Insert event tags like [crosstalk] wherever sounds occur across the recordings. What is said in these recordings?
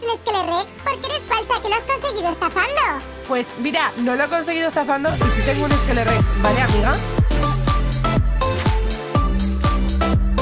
tienes un Skelerex? ¿Por qué eres falsa? ¿Que lo has conseguido estafando? Pues mira, no lo he conseguido estafando y sí tengo un Skelerex, ¿vale, amiga?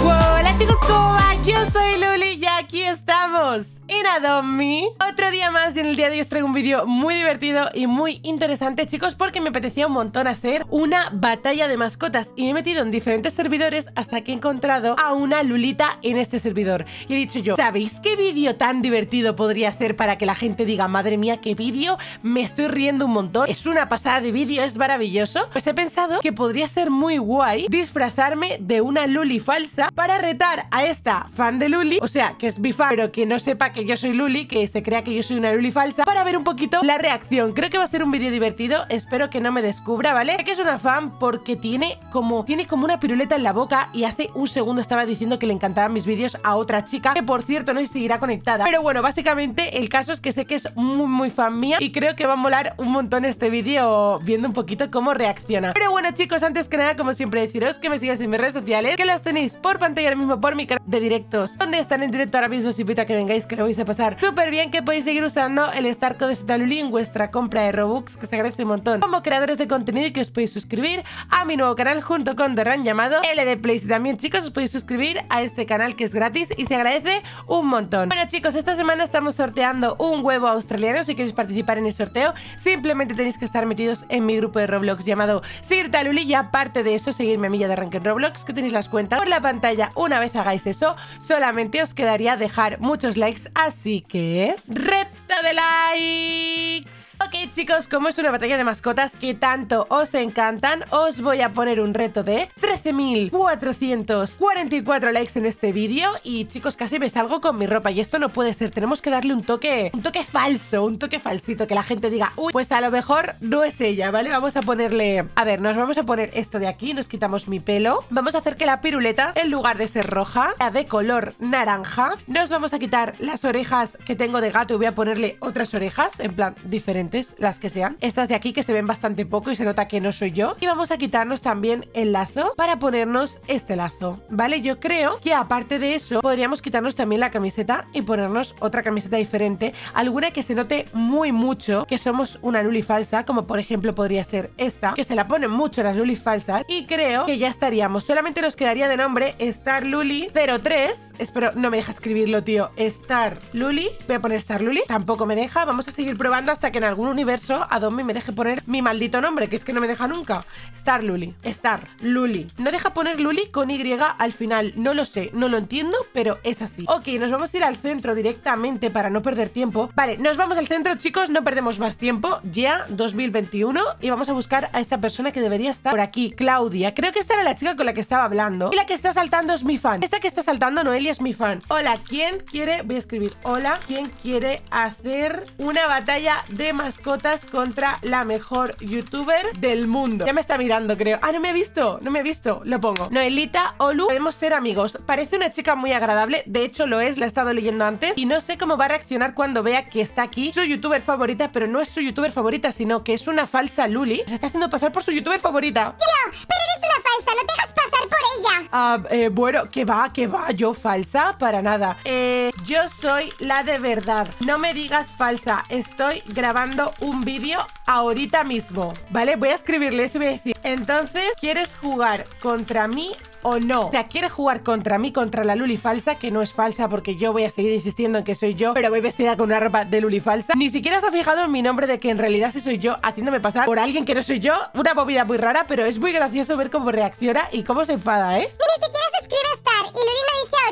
Hola chicos, ¿cómo va? Yo soy Luli y aquí estamos. En Adomi. Otro día más y en el día de hoy os traigo un vídeo muy divertido y muy interesante chicos porque me apetecía un montón hacer una batalla de mascotas y me he metido en diferentes servidores hasta que he encontrado a una Lulita en este servidor. Y he dicho yo, ¿sabéis qué vídeo tan divertido podría hacer para que la gente diga, madre mía, qué vídeo, me estoy riendo un montón, es una pasada de vídeo, es maravilloso? Pues he pensado que podría ser muy guay disfrazarme de una Luli falsa para retar a esta fan de Luli, o sea, que es fan, pero que no sepa que yo soy Luli, que se crea que yo soy una Luli falsa, para ver un poquito la reacción. Creo que va a ser un vídeo divertido, espero que no me descubra, ¿vale? que es una fan porque tiene como, tiene como una piruleta en la boca y hace un segundo estaba diciendo que le encantaban mis vídeos a otra chica, que por cierto no sé seguirá conectada. Pero bueno, básicamente el caso es que sé que es muy muy fan mía y creo que va a molar un montón este vídeo viendo un poquito cómo reacciona. Pero bueno chicos, antes que nada, como siempre deciros que me sigáis en mis redes sociales, que las tenéis por pantalla ahora mismo por mi canal de directos, donde están en directo ahora mismo, os invito a que vengáis que lo vais a pasar súper bien que podéis seguir usando el Star Code de Setaluli en vuestra compra de Robux, que se agradece un montón. Como creadores de contenido y que os podéis suscribir a mi nuevo canal junto con Derran llamado LD Place. Y también, chicos, os podéis suscribir a este canal que es gratis y se agradece un montón. Bueno, chicos, esta semana estamos sorteando un huevo australiano. Si queréis participar en el sorteo, simplemente tenéis que estar metidos en mi grupo de Roblox llamado Sirtaluli. Y aparte de eso, seguirme a mí de Rank en Roblox, que tenéis las cuentas por la pantalla. Una vez hagáis eso, solamente os quedaría dejar muchos likes así que... ¡Reto de likes! Ok chicos, como es una batalla de mascotas que tanto os encantan, os voy a poner un reto de 13.444 likes en este vídeo y chicos, casi me salgo con mi ropa y esto no puede ser, tenemos que darle un toque, un toque falso, un toque falsito, que la gente diga, uy, pues a lo mejor no es ella, ¿vale? Vamos a ponerle, a ver, nos vamos a poner esto de aquí, nos quitamos mi pelo, vamos a hacer que la piruleta, en lugar de ser roja, sea de color naranja, nos vamos a quitar las orejas que tengo de gato y voy a ponerle otras orejas, en plan, diferente las que sean. Estas de aquí que se ven bastante poco y se nota que no soy yo. Y vamos a quitarnos también el lazo para ponernos este lazo, ¿vale? Yo creo que aparte de eso podríamos quitarnos también la camiseta y ponernos otra camiseta diferente, alguna que se note muy mucho que somos una luli falsa, como por ejemplo podría ser esta, que se la ponen mucho las lulis falsas y creo que ya estaríamos. Solamente nos quedaría de nombre Star Luli 03. Espero, no me deja escribirlo, tío. Star Luli. Voy a poner Star Luli. Tampoco me deja. Vamos a seguir probando hasta que en algún universo Adobe me deje poner mi maldito nombre, que es que no me deja nunca. Star Luli. Star Luli. No deja poner Luli con Y al final. No lo sé, no lo entiendo, pero es así. Ok, nos vamos a ir al centro directamente para no perder tiempo. Vale, nos vamos al centro, chicos, no perdemos más tiempo. Ya, 2021. Y vamos a buscar a esta persona que debería estar por aquí, Claudia. Creo que esta era la chica con la que estaba hablando. Y la que está saltando es mi fan. Esta que está saltando, Noelia, es mi fan. Hola, ¿quién quiere? Voy a escribir. Hola, ¿quién quiere hacer una batalla de mascotas contra la mejor youtuber del mundo. Ya me está mirando, creo. Ah, no me ha visto, no me ha visto. Lo pongo. Noelita, Olu, podemos ser amigos. Parece una chica muy agradable. De hecho, lo es, la he estado leyendo antes. Y no sé cómo va a reaccionar cuando vea que está aquí su youtuber favorita, pero no es su youtuber favorita, sino que es una falsa Luli. Se está haciendo pasar por su youtuber favorita. Tío, pero eres una falsa, no te dejas pasar por ella. Ah, eh, bueno, que va, que va. Yo falsa, para nada. Eh, yo soy la de verdad. No me digas falsa. Estoy grabando un vídeo ahorita mismo, ¿vale? Voy a escribirle eso y voy a decir, entonces, ¿quieres jugar contra mí o no. O sea, quiere jugar contra mí, contra la Luli falsa, que no es falsa porque yo voy a seguir insistiendo en que soy yo, pero voy vestida con una ropa de Luli falsa. Ni siquiera se ha fijado en mi nombre de que en realidad sí soy yo, haciéndome pasar por alguien que no soy yo. Una movida muy rara, pero es muy gracioso ver cómo reacciona y cómo se enfada, ¿eh?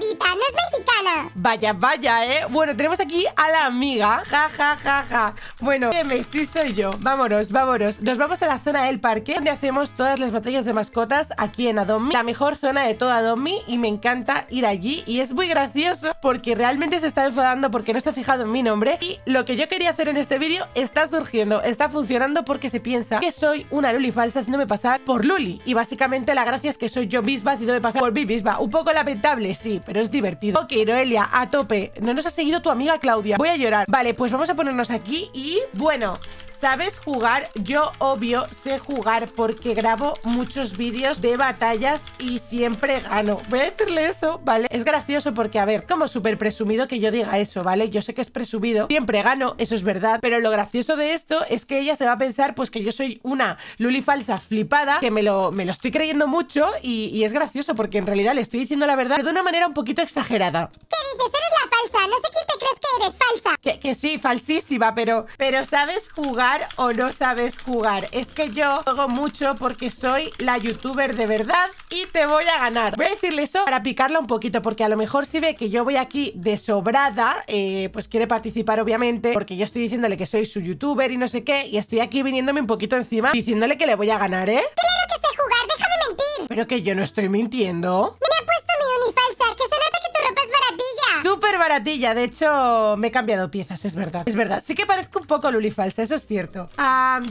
No es mexicana. Vaya, vaya, ¿eh? Bueno, tenemos aquí a la amiga. Ja, ja, ja, ja. Bueno, me sí soy yo. Vámonos, vámonos. Nos vamos a la zona del parque donde hacemos todas las batallas de mascotas aquí en Adomi. La mejor zona de toda Domi y me encanta ir allí y es muy gracioso porque realmente se está enfadando porque no se ha fijado en mi nombre y lo que yo quería hacer en este vídeo está surgiendo, está funcionando porque se piensa que soy una Luli falsa haciéndome pasar por Luli y básicamente la gracia es que soy yo misma haciéndome pasar por mí misma. Un poco lamentable, sí, pero es divertido. Ok, Noelia, a tope. No nos ha seguido tu amiga Claudia. Voy a llorar. Vale, pues vamos a ponernos aquí y bueno... ¿sabes jugar? Yo, obvio, sé jugar porque grabo muchos vídeos de batallas y siempre gano. Voy a decirle eso, ¿vale? Es gracioso porque, a ver, como súper presumido que yo diga eso, ¿vale? Yo sé que es presumido, siempre gano, eso es verdad, pero lo gracioso de esto es que ella se va a pensar pues que yo soy una Luli falsa flipada, que me lo, me lo estoy creyendo mucho y, es gracioso porque en realidad le estoy diciendo la verdad de una manera un poquito exagerada. ¿Qué dices? Que, sí, falsísima, pero, pero ¿sabes jugar o no sabes jugar? Es que yo juego mucho porque soy la youtuber de verdad y te voy a ganar. Voy a decirle eso para picarla un poquito, porque a lo mejor si ve que yo voy aquí de sobrada, eh, pues quiere participar obviamente, porque yo estoy diciéndole que soy su youtuber y no sé qué, y estoy aquí viniéndome un poquito encima diciéndole que le voy a ganar, ¿eh? Claro que sé jugar. Deja de mentir. Pero que yo no estoy mintiendo. Baratilla, de hecho me he cambiado piezas, es verdad. Es verdad, sí que parezco un poco Luli falsa, eso es cierto.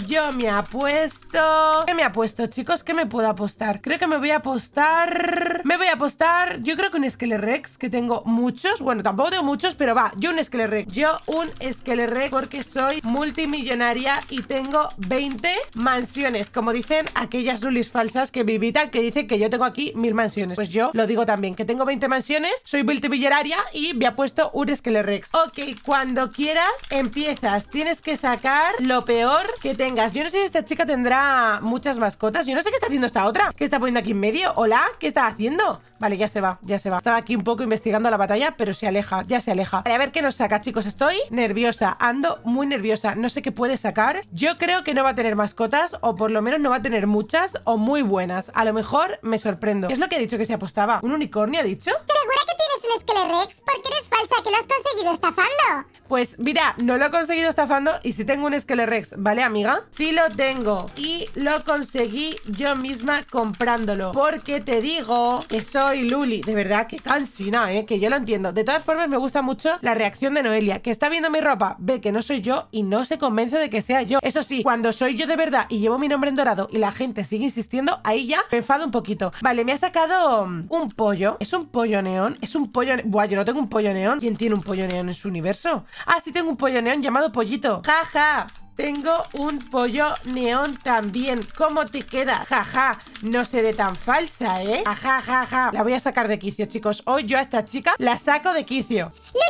Yo me apuesto... ¿Qué me apuesto, chicos? ¿Qué me puedo apostar? Creo que me voy a apostar... Me voy a apostar, yo creo que un Skelerex, que tengo muchos. Bueno, tampoco tengo muchos, pero va, yo un Skelerex. Yo un Skelerex porque soy multimillonaria y tengo 20 mansiones. Como dicen aquellas Lulis falsas que me invitan, que dicen que yo tengo aquí mil mansiones. Pues yo lo digo también, que tengo 20 mansiones, soy multimillonaria y me puesto un Skelerex. Ok, cuando quieras, empiezas. Tienes que sacar lo peor que tengas. Yo no sé si esta chica tendrá muchas mascotas. Yo no sé qué está haciendo esta otra. ¿Qué está poniendo aquí en medio? ¿Hola? ¿Qué está haciendo? Vale, ya se va, ya se va. Estaba aquí un poco investigando la batalla, pero se aleja, ya se aleja. Vale, a ver qué nos saca, chicos. Estoy nerviosa, ando muy nerviosa. No sé qué puede sacar. Yo creo que no va a tener mascotas, o por lo menos no va a tener muchas o muy buenas. A lo mejor me sorprendo. ¿Qué es lo que ha dicho que se apostaba? ¿Un unicornio ha dicho? ¿Segura que tienes un Skelerex? ¿Por qué eres falsa? ¿Que lo has conseguido estafando? Pues mira, no lo he conseguido estafando y si tengo un Skelerex, ¿vale, amiga? Sí lo tengo y lo conseguí yo misma comprándolo Porque te digo que soy Luli De verdad, que cansina, ¿eh? Que yo lo entiendo De todas formas, me gusta mucho la reacción de Noelia Que está viendo mi ropa, ve que no soy yo y no se convence de que sea yo Eso sí, cuando soy yo de verdad y llevo mi nombre en dorado y la gente sigue insistiendo Ahí ya me enfado un poquito Vale, me ha sacado mm, un pollo ¿Es un pollo neón? ¿Es un pollo... ne- Buah, yo no tengo un pollo neón ¿Quién tiene un pollo neón en su universo? Ah, sí tengo un pollo neón llamado Pollito ¡Ja, ja! Tengo un pollo neón también. ¿Cómo te queda? Jaja, no seré tan falsa, ¿eh? Ajá, ja, ja. La voy a sacar de quicio, chicos. Hoy yo a esta chica la saco de quicio. Luli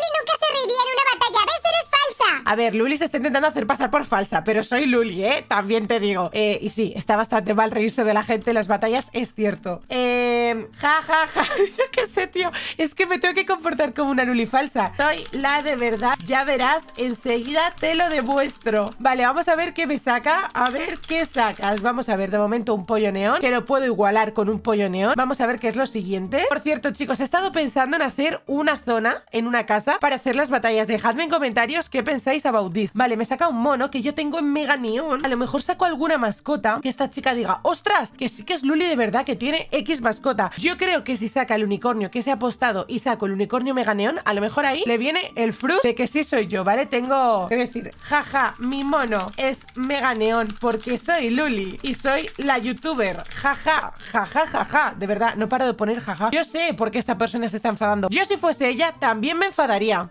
A ver, Luli se está intentando hacer pasar por falsa, pero soy Luli, ¿eh? También te digo. Eh, y sí, está bastante mal reírse de la gente en las batallas, es cierto. Eh, ja, ja, ja. [laughs] Yo qué sé, tío. Es que me tengo que comportar como una Luli falsa. Soy la de verdad. Ya verás, enseguida te lo demuestro. Vale, vamos a ver qué me saca. A ver qué sacas. Vamos a ver, de momento un pollo neón, que lo puedo igualar con un pollo neón. Vamos a ver qué es lo siguiente. Por cierto, chicos, he estado pensando en hacer una zona en una casa para hacer las batallas. Dejadme en comentarios qué pensáis about this. Vale, me saca un mono que yo tengo en mega neón. A lo mejor saco alguna mascota que esta chica diga, ostras, que sí que es Luli de verdad, que tiene X mascota. Yo creo que si saca el unicornio que se ha apostado y saco el unicornio mega neón, a lo mejor ahí le viene el fruit de que sí soy yo, ¿vale? Tengo que decir, jaja, mi mono es mega neón porque soy Luli y soy la youtuber. Jaja, jaja, jaja. De verdad, no paro de poner jaja. Yo sé por qué esta persona se está enfadando. Yo si fuese ella, también me enfadaría.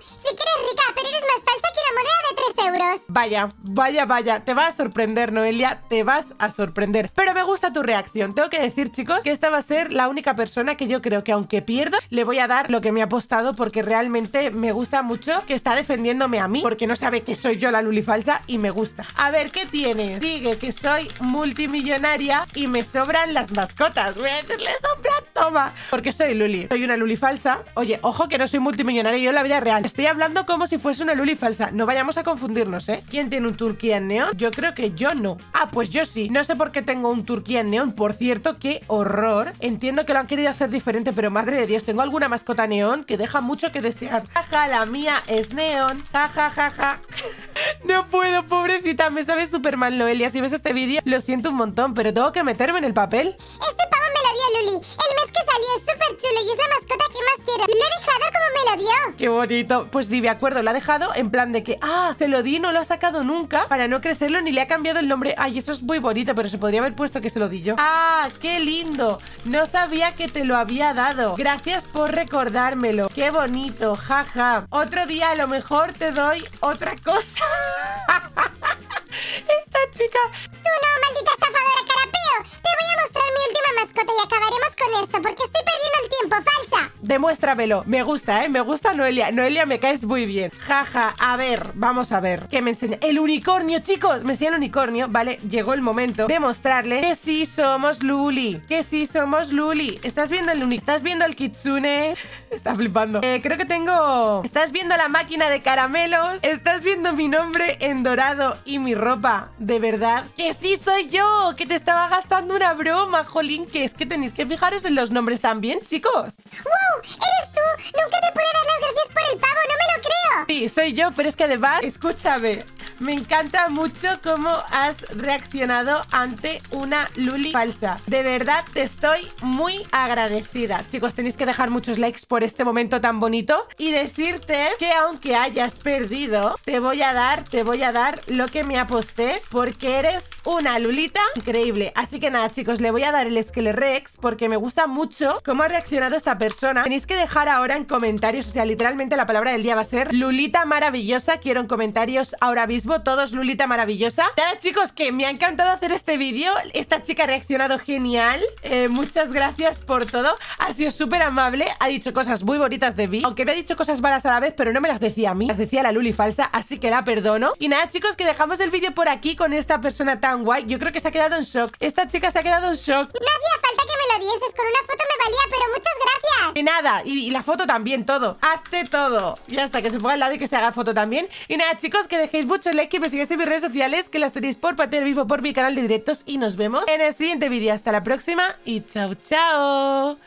¡Wow! Sí que eres rica, pero eres más falsa que una moneda de 3 euros. Vaya, vaya, vaya, te va a sorprender, Noelia, te vas a sorprender. Pero me gusta tu reacción. Tengo que decir, chicos, que esta va a ser la única persona que yo creo que aunque pierda, le voy a dar lo que me ha apostado porque realmente me gusta mucho que está defendiéndome a mí, porque no sabe que soy yo la Luli falsa y me gusta. A ver, ¿qué tienes? Sigue que soy multimillonaria y me sobran las mascotas. Voy a decirle toma. Porque soy Luli. Soy una Luli falsa. Oye, ojo que no soy multimillonaria yo en la vida real. Estoy hablando como si fuese una Luli falsa. No vayamos a confundirnos, ¿eh? ¿Quién tiene un Turquía en neón? Yo creo que yo no. Ah, pues yo sí. No sé por qué tengo un Turquía en neón. Por cierto, qué horror. Entiendo que lo han querido hacer diferente, pero madre de Dios, tengo alguna mascota neón que deja mucho que desear. Jaja, la mía es neón. Jaja, jaja. [laughs] No puedo, pobrecita, me sabe súper mal, Noelia. Si ves este vídeo, lo siento un montón, pero tengo que meterme en el papel. Este Luli. El mes que salió es súper chulo y es la mascota que más quiero. Lo he dejado como me lo dio. Qué bonito. Pues sí, me acuerdo, lo ha dejado en plan de que, ah, te lo di, no lo ha sacado nunca para no crecerlo ni le ha cambiado el nombre. Ay, eso es muy bonito, pero se podría haber puesto que se lo di yo. Ah, qué lindo. No sabía que te lo había dado. Gracias por recordármelo. Qué bonito, jaja. Otro día a lo mejor te doy otra cosa. [laughs] Esta chica. Tú no, maldita y acabaremos con esto porque estoy perdiendo el tiempo, falsa. Demuéstramelo. Me gusta, ¿eh? Me gusta Noelia. Noelia, me caes muy bien. Jaja, a ver, vamos a ver. ¿Qué me enseña? El unicornio, chicos. Me enseña el unicornio. Vale, llegó el momento de mostrarle que sí somos Luli. Que sí somos Luli. ¿Estás viendo el uni? ¿Estás viendo el kitsune? [laughs] Está flipando. Eh, creo que tengo... ¿Estás viendo la máquina de caramelos? ¿Estás viendo mi nombre en dorado y mi ropa? ¿De verdad? ¡Que sí soy yo! Que te estaba gastando una broma, jolín. Que es que tenéis que fijaros en los nombres también, chicos. ¡Wow! ¿Eres tú? Nunca te puedo dar las gracias por el pavo, no me lo creo. Sí, soy yo, pero es que además, escúchame, me encanta mucho cómo has reaccionado ante una Luli falsa. De verdad, te estoy muy agradecida. Chicos, tenéis que dejar muchos likes por este momento tan bonito y decirte que aunque hayas perdido, te voy a dar, te voy a dar lo que me aposté porque eres una Lulita increíble. Así que nada, chicos, le voy a dar el Skelerex porque me gusta mucho cómo ha reaccionado esta persona. Tenéis que dejar ahora en comentarios, o sea, literalmente la palabra del día va a ser Lulita maravillosa. Quiero en comentarios ahora mismo todos Lulita maravillosa. Nada, chicos, que me ha encantado hacer este vídeo. Esta chica ha reaccionado genial. Eh, muchas gracias por todo. Ha sido súper amable. Ha dicho cosas muy bonitas de mí. Aunque me ha dicho cosas malas a la vez, pero no me las decía a mí. Las decía la Luli falsa, así que la perdono. Y nada, chicos, que dejamos el vídeo por aquí con esta persona tan guay. Yo creo que se ha quedado en shock. Esta chica se ha quedado en shock. No que me lo dieses. Con una foto me valía, pero muchas gracias. Y nada, y, la foto también, todo. Hazte todo. Y hasta que se ponga al lado y que se haga foto también. Y nada, chicos, que dejéis mucho like, que me sigáis en mis redes sociales, que las tenéis por parte del mismo, por mi canal de directos. Y nos vemos en el siguiente vídeo. Hasta la próxima y chao, chao.